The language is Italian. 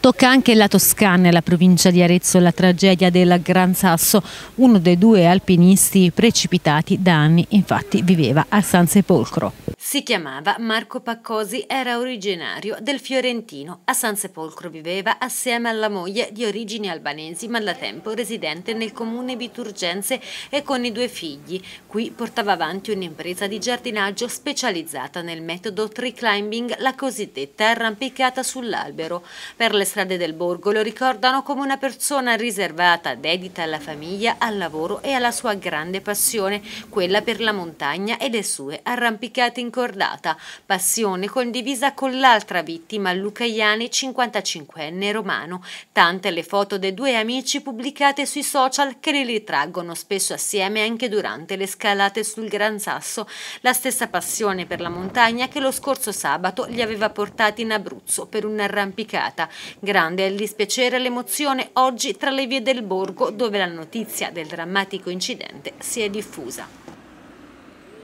Tocca anche la Toscana e la provincia di Arezzo la tragedia del Gran Sasso. Uno dei due alpinisti precipitati da anni infatti viveva a San Sepolcro. Si chiamava Marco Paccosi, era originario del Fiorentino. A San Sepolcro viveva assieme alla moglie di origini albanesi ma da tempo residente nel comune Biturgense e con i due figli. Qui portava avanti un'impresa di giardinaggio specializzata nel metodo tree climbing, la cosiddetta arrampicata sull'albero. Per le strade del borgo lo ricordano come una persona riservata, dedita alla famiglia, al lavoro e alla sua grande passione, quella per la montagna e le sue arrampicate in incordata, passione condivisa con l'altra vittima, Luca Iani, 55enne romano. Tante le foto dei due amici pubblicate sui social che li ritraggono spesso assieme anche durante le scalate sul Gran Sasso, la stessa passione per la montagna che lo scorso sabato li aveva portati in Abruzzo per un'arrampicata. Grande è il dispiacere e l'emozione oggi tra le vie del borgo dove la notizia del drammatico incidente si è diffusa.